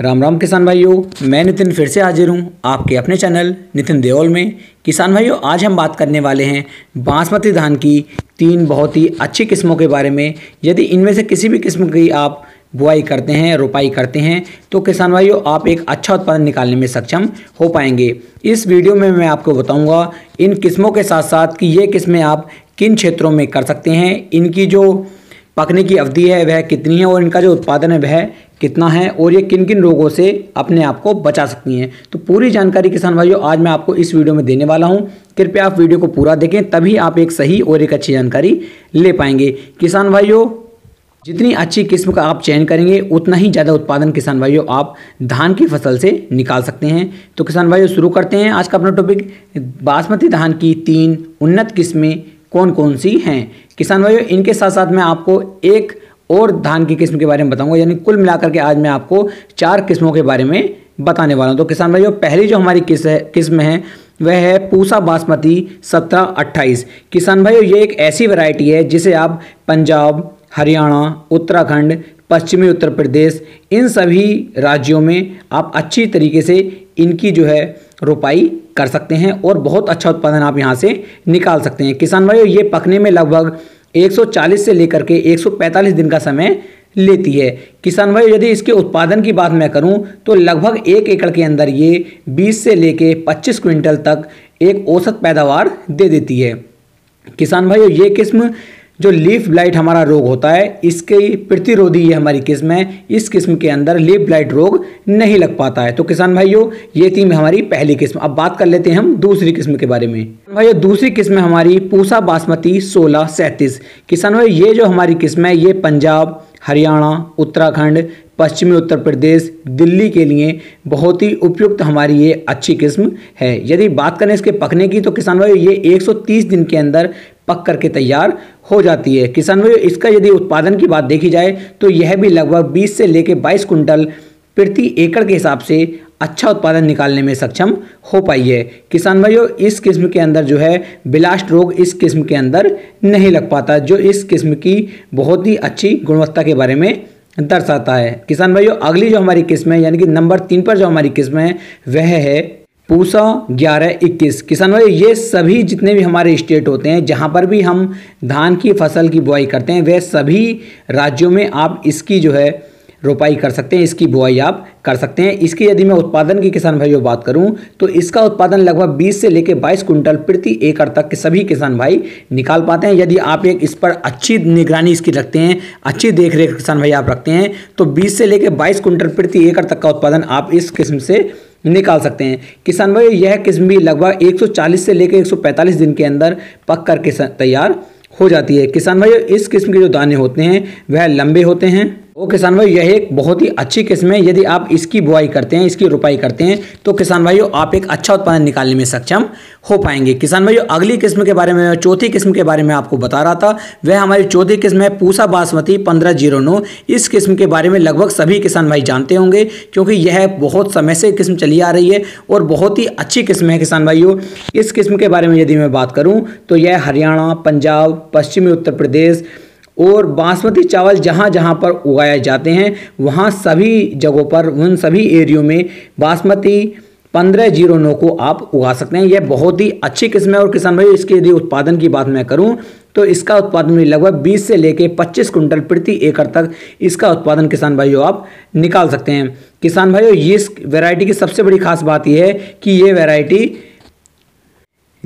राम राम किसान भाइयों, मैं नितिन फिर से हाजिर हूँ आपके अपने चैनल नितिन देओल में। किसान भाइयों, आज हम बात करने वाले हैं बासमती धान की तीन बहुत ही अच्छी किस्मों के बारे में। यदि इनमें से किसी भी किस्म की आप बुआई करते हैं, रोपाई करते हैं तो किसान भाइयों, आप एक अच्छा उत्पादन निकालने में सक्षम हो पाएँगे। इस वीडियो में मैं आपको बताऊँगा इन किस्मों के साथ साथ कि ये किस्में आप किन क्षेत्रों में कर सकते हैं, इनकी जो पकने की अवधि है, वह कितनी है और इनका जो उत्पादन है, वह कितना है और ये किन किन रोगों से अपने आप को बचा सकती हैं। तो पूरी जानकारी किसान भाइयों, आज मैं आपको इस वीडियो में देने वाला हूँ। कृपया आप वीडियो को पूरा देखें, तभी आप एक सही और एक अच्छी जानकारी ले पाएँगे। किसान भाइयों, जितनी अच्छी किस्म का आप चयन करेंगे, उतना ही ज़्यादा उत्पादन किसान भाइयों आप धान की फ़सल से निकाल सकते हैं। तो किसान भाइयों, शुरू करते हैं आज का अपना टॉपिक बासमती धान की तीन उन्नत किस्में कौन कौन सी हैं? किसान भाइयों, इनके साथ साथ मैं आपको एक और धान की किस्म के बारे में बताऊँगा, यानी कुल मिलाकर के आज मैं आपको चार किस्मों के बारे में बताने वाला हूँ। तो किसान भाइयों, पहली जो हमारी किस है, किस्म है, वह है पूसा बासमती सत्रह अट्ठाईस। किसान भाइयों, ये एक ऐसी वैरायटी है जिसे आप पंजाब, हरियाणा, उत्तराखंड, पश्चिमी उत्तर प्रदेश, इन सभी राज्यों में आप अच्छी तरीके से इनकी जो है रोपाई कर सकते हैं और बहुत अच्छा उत्पादन आप यहाँ से निकाल सकते हैं। किसान भाइयों, ये पकने में लगभग 140 से लेकर के 145 दिन का समय लेती है। किसान भाई यदि इसके उत्पादन की बात मैं करूँ तो लगभग एक एकड़ के अंदर ये 20 से लेके 25 क्विंटल तक एक औसत पैदावार दे देती है। किसान भाइयों, ये किस्म जो लीफ ब्लाइट हमारा रोग होता है, इसके प्रतिरोधी ये हमारी किस्म है, इस किस्म के अंदर लीफ ब्लाइट रोग नहीं लग पाता है। तो किसान भाइयों, ये थी हमारी पहली किस्म। अब बात कर लेते हैं हम दूसरी किस्म के बारे में। भाइयों, दूसरी किस्म है हमारी पूसा बासमती सोलह सैंतीस। किसान भाई ये जो हमारी किस्म है, ये पंजाब, हरियाणा, उत्तराखंड, पश्चिमी उत्तर प्रदेश, दिल्ली के लिए बहुत ही उपयुक्त हमारी ये अच्छी किस्म है। यदि बात करें इसके पकने की तो किसान भाई ये 130 दिन के अंदर पक करके तैयार हो जाती है। किसान भाई इसका यदि उत्पादन की बात देखी जाए तो यह भी लगभग 20 से लेकर 22 कुंटल प्रति एकड़ के हिसाब से अच्छा उत्पादन निकालने में सक्षम हो पाई है। किसान भाइयों, इस किस्म के अंदर जो है, बिलास्ट रोग इस किस्म के अंदर नहीं लग पाता, जो इस किस्म की बहुत ही अच्छी गुणवत्ता के बारे में दर्शाता है। किसान भाइयों, अगली जो हमारी किस्म है यानी कि नंबर तीन पर जो हमारी किस्म है वह है पूसा ग्यारह इक्कीस। किसान भाई, ये सभी जितने भी हमारे स्टेट होते हैं, जहाँ पर भी हम धान की फ़सल की बुआई करते हैं वह सभी राज्यों में आप इसकी जो है रोपाई कर सकते हैं, इसकी बुआई आप कर सकते हैं। इसकी यदि मैं उत्पादन की किसान भाइयों बात करूँ तो इसका उत्पादन लगभग 20 से लेकर 22 कुंटल प्रति एकड़ तक के सभी किसान भाई निकाल पाते हैं। यदि आप एक इस पर अच्छी निगरानी इसकी रखते हैं, अच्छी देखरेख किसान भाई आप रखते हैं तो बीस से लेकर बाईस कुंटल प्रति एकड़ तक का उत्पादन आप इस किस्म से निकाल सकते हैं। किसान भाई, यह किस्म भी लगभग 140 से लेकर 145 दिन के अंदर पक कर के तैयार हो जाती है। किसान भाई, इस किस्म के जो दाने होते हैं, वह लंबे होते हैं। वो किसान भाई, यह एक बहुत ही अच्छी किस्म है। यदि आप इसकी बुआई करते हैं, इसकी रुपाई करते हैं तो किसान भाइयों, आप एक अच्छा उत्पादन निकालने में सक्षम हो पाएँगे। किसान भाइयों, अगली किस्म के बारे में, चौथी किस्म के बारे में आपको बता रहा था। वह हमारी चौथी किस्म है, पूसा बासमती पंद्रह ज़ीरो नौ। इस किस्म के बारे में लगभग सभी किसान भाई जानते होंगे, क्योंकि यह बहुत समय से किस्म चली आ रही है और बहुत ही अच्छी किस्म है किसान भाइयों। इस किस्म के बारे में यदि मैं बात करूँ तो यह हरियाणा, पंजाब, पश्चिमी उत्तर प्रदेश और बासमती चावल जहाँ जहाँ पर उगाए जाते हैं, वहाँ सभी जगहों पर, उन सभी एरियो में बासमती पंद्रह ज़ीरो नौ को आप उगा सकते हैं। यह बहुत ही अच्छी किस्म है और किसान भाई, इसके यदि उत्पादन की बात मैं करूँ तो इसका उत्पादन भी लगभग 20 से लेकर 25 कुंटल प्रति एकड़ तक इसका उत्पादन किसान भाइयों आप निकाल सकते हैं। किसान भाइयों, ये इस वैरायटी की सबसे बड़ी खास बात यह है कि ये वैरायटी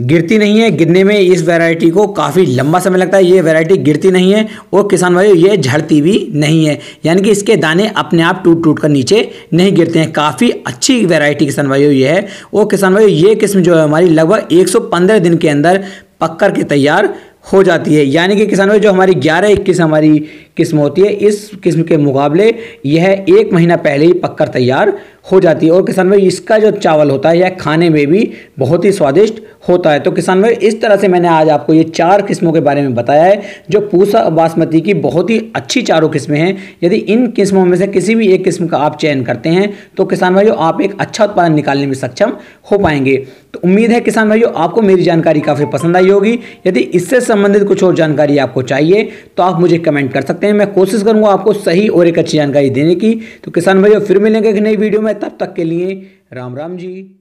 गिरती नहीं है, गिरने में इस वैरायटी को काफ़ी लंबा समय लगता है, ये वैरायटी गिरती नहीं है और किसान भाइयों, ये झड़ती भी नहीं है। यानी कि इसके दाने अपने आप टूट टूट कर नीचे नहीं गिरते हैं। काफ़ी अच्छी वैरायटी किसान भाइयों, ये है। और किसान भाइयों, ये किस्म जो है हमारी लगभग एक सौ पंद्रह दिन के अंदर पक कर के तैयार हो जाती है। यानी कि किसान भाई, जो हमारी ग्यारह इक्कीस हमारी किस्म होती है। इस किस्म के मुकाबले यह एक महीना पहले ही पककर तैयार हो जाती है। और किसान भाई, इसका जो चावल होता है, यह खाने में भी बहुत ही स्वादिष्ट होता है। तो किसान भाई, इस तरह से मैंने आज आपको ये चार किस्मों के बारे में बताया है, जो पूसा बासमती की बहुत ही अच्छी चारों किस्में हैं। यदि इन किस्मों में से किसी भी एक किस्म का आप चयन करते हैं तो किसान भाइयों, आप एक अच्छा उत्पादन निकालने में सक्षम हो पाएँगे। तो उम्मीद है किसान भाइयों, आपको मेरी जानकारी काफ़ी पसंद आई होगी। यदि इससे संबंधित कुछ और जानकारी आपको चाहिए तो आप मुझे कमेंट कर सकते सकते हैं। मैं कोशिश करूँगा आपको सही और एक अच्छी जानकारी देने की। तो किसान भाइयों, फिर मिलेंगे एक नई वीडियो में। तब तक के लिए राम राम जी।